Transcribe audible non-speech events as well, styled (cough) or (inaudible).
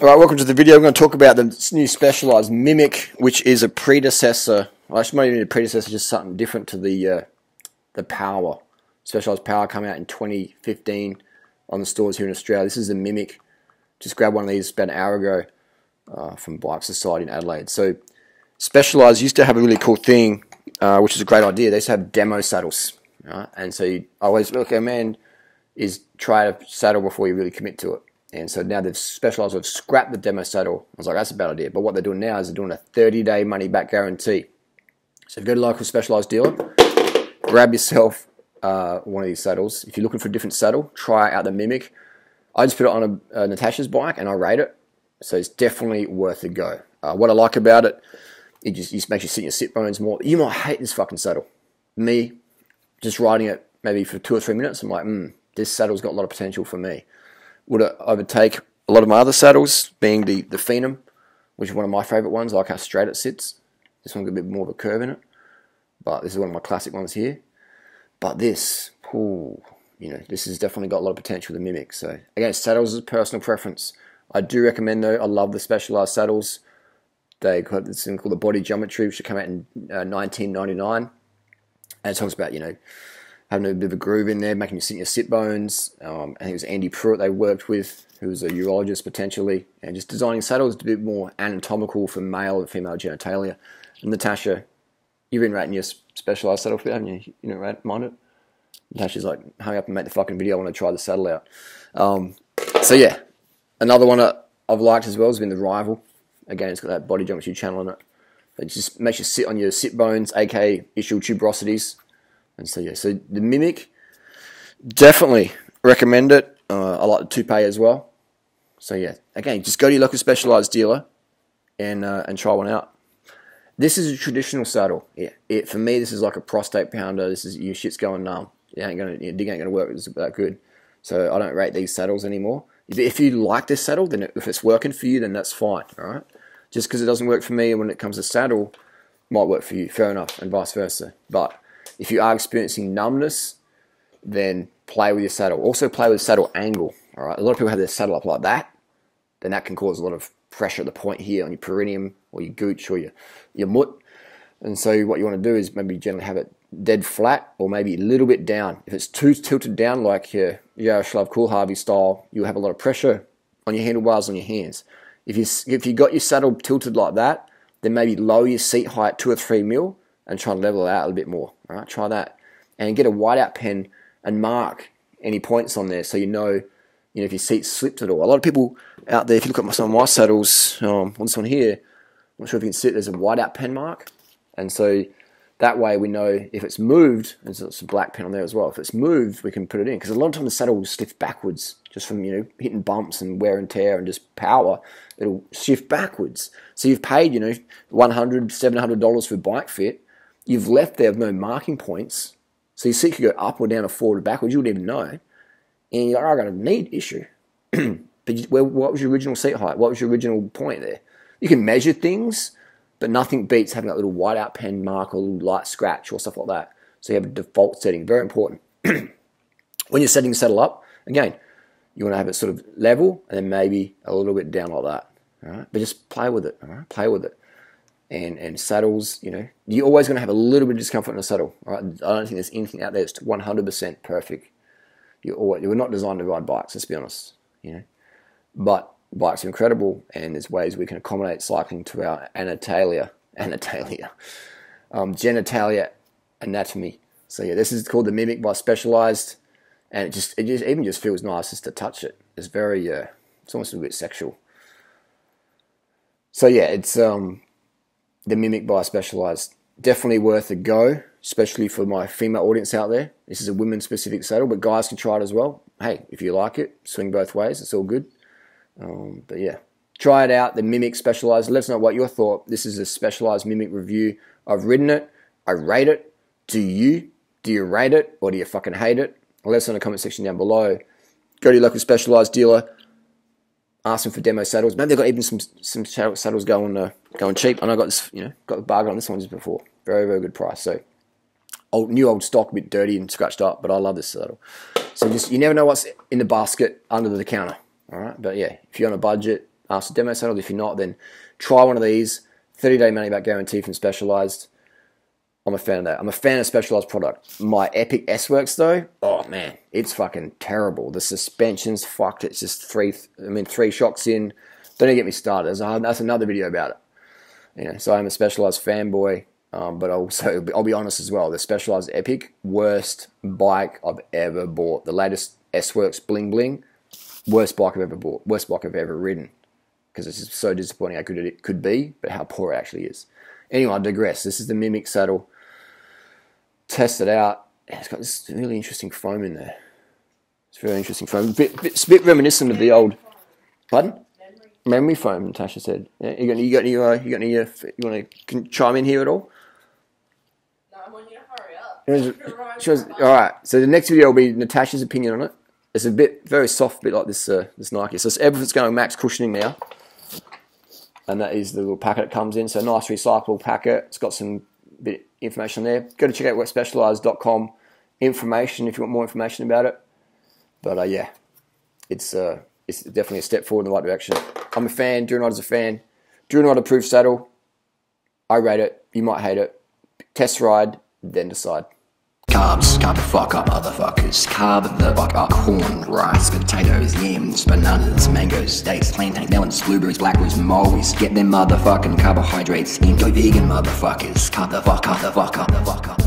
All right, welcome to the video. I'm going to talk about the new Specialized Mimic, which is a predecessor. Well, actually, not even a predecessor, just something different to the uh, the Power. Specialized Power came out in 2015 on the stores here in Australia. This is the Mimic. Just grabbed one of these about an hour ago uh, from Bike Society in Adelaide. So, Specialized used to have a really cool thing, uh, which is a great idea. They used to have demo saddles, right? and so you always recommend is try a saddle before you really commit to it. And so now they've specialized, they've scrapped the demo saddle. I was like, that's a bad idea. But what they're doing now is they're doing a 30 day money back guarantee. So if you go to a local specialized dealer, grab yourself uh, one of these saddles. If you're looking for a different saddle, try out the Mimic. I just put it on a, a Natasha's bike and I rate it. So it's definitely worth a go. Uh, what I like about it, it just, just makes you sit in your sit bones more. You might hate this fucking saddle. Me, just riding it maybe for two or three minutes, I'm like, hmm, this saddle's got a lot of potential for me would overtake a lot of my other saddles, being the, the Phenom, which is one of my favourite ones. I like how straight it sits. This one's got a bit more of a curve in it, but this is one of my classic ones here. But this, ooh, you know, this has definitely got a lot of potential to mimic. So again, saddles is a personal preference. I do recommend though. I love the Specialized saddles. They got this thing called the Body Geometry, which came out in uh, 1999, and it talks about you know having a bit of a groove in there, making you sit in your sit bones. Um, I think it was Andy Pruitt they worked with, who was a urologist potentially, and just designing saddles a bit more anatomical for male and female genitalia. And Natasha, you've been rating your specialized saddle fit, haven't you? You know, right, mind it? Natasha's like, hurry up and make the fucking video. I want to try the saddle out. Um, so yeah, another one I've liked as well has been the Rival. Again, it's got that body geometry channel on it. It just makes you sit on your sit bones, aka ischial tuberosities. And so yeah, so the Mimic, definitely recommend it. Uh, I like the Toupee as well. So yeah, again, just go to your local specialized dealer and uh, and try one out. This is a traditional saddle. Yeah, it, for me, this is like a prostate pounder. This is your shit's going numb. It ain't gonna, your dig ain't gonna work. It's that good. So I don't rate these saddles anymore. If, if you like this saddle, then if it's working for you, then that's fine. All right. Just because it doesn't work for me, when it comes to saddle, might work for you. Fair enough, and vice versa. But if you are experiencing numbness, then play with your saddle. Also play with saddle angle. All right, a lot of people have their saddle up like that. Then that can cause a lot of pressure at the point here on your perineum or your gooch or your your mutt. And so what you want to do is maybe generally have it dead flat or maybe a little bit down. If it's too tilted down like your Jaroslav Kulhavy style, you'll have a lot of pressure on your handlebars on your hands. If you if you got your saddle tilted like that, then maybe lower your seat height two or three mil and try and level it out a little bit more. All right, try that and get a whiteout pen and mark any points on there so you know, you know if your seat slipped at all. A lot of people out there, if you look at some of my saddles, um, on this one here, I'm not sure if you can see it, there's a whiteout pen mark, and so that way we know if it's moved, there's a black pen on there as well. If it's moved, we can put it in because a lot of times the saddle will shift backwards just from you know hitting bumps and wear and tear and just power. It'll shift backwards. So you've paid you know 100 700 dollars for bike fit you've left there with no marking points. So your seat could go up or down or forward or backwards. You wouldn't even know. And you're like, oh, I got a need issue. (clears throat) but you, well, what was your original seat height? What was your original point there? You can measure things, but nothing beats having that little whiteout pen mark or little light scratch or stuff like that. So you have a default setting. Very important. (clears throat) when you're setting the saddle up, again, you want to have it sort of level and then maybe a little bit down like that. All right? But just play with it. All right? Play with it and, and saddles, you know, you're always going to have a little bit of discomfort in a saddle. Right? I don't think there's anything out there that's 100% perfect. You're, always, you're not designed to ride bikes, let's be honest, you know. But bikes are incredible, and there's ways we can accommodate cycling to our anatolia, (laughs) anatolia, um, genitalia anatomy. So yeah, this is called the Mimic by Specialized, and it just it just even just feels nice just to touch it. It's very uh, it's almost a bit sexual. So yeah, it's um the Mimic by Specialized. Definitely worth a go, especially for my female audience out there. This is a women specific saddle, but guys can try it as well. Hey, if you like it, swing both ways. It's all good. Um, but yeah, try it out. The Mimic Specialized. Let us know what your thought. This is a Specialized Mimic review. I've ridden it. I rate it. Do you? Do you rate it or do you fucking hate it? Let us know in the comment section down below. Go to your local Specialized dealer asking for demo saddles. Maybe they've got even some some saddles going uh, going cheap. And I got this, you know, got a bargain on this one just before. Very very good price. So old new old stock, a bit dirty and scratched up, but I love this saddle. So just you never know what's in the basket under the counter. All right, but yeah, if you're on a budget, ask so demo saddles. If you're not, then try one of these. 30 day money back guarantee from Specialized. I'm a fan of that. I'm a fan of Specialized product. My Epic S Works though, oh man, it's fucking terrible. The suspension's fucked. It's just three. I mean, three shocks in. Don't even get me started. That's, that's another video about it. You know, so I'm a Specialized fanboy. Um, but also, I'll be honest as well. The Specialized Epic, worst bike I've ever bought. The latest S Works Bling Bling, worst bike I've ever bought. Worst bike I've ever ridden. Because it's just so disappointing how good it could be, but how poor it actually is. Anyway, I digress. This is the Mimic saddle. Test it out. It's got this really interesting foam in there. It's very interesting foam. Bit, bit, it's a bit reminiscent of the old. Pardon? Memory foam, Natasha said. Yeah, you got any? You got any? Uh, you got any? Uh, you want to chime in here at all? No, I want you to hurry up. Was, all (laughs) right. So the next video will be Natasha's opinion on it. It's a bit very soft, bit like this uh, this Nike. So everything's going max cushioning now, and that is the little packet it comes in. So nice recyclable packet. It's got some information there. Go to check out wetspecialized.com information if you want more information about it. But uh, yeah, it's uh, it's definitely a step forward in the right direction. I'm a fan. Durianrider is a fan. Durianrider approved saddle. I rate it. You might hate it. Test ride, then decide. Carbs, carb the fuck up, motherfuckers. Carb the fuck up. Corn, rice, potatoes, yams, bananas, mangoes, dates, plantain, melons, blueberries, blackberries, mulberries. Get them motherfucking carbohydrates in. Go vegan, motherfuckers. Carb the fuck up, the fuck up, the fuck up.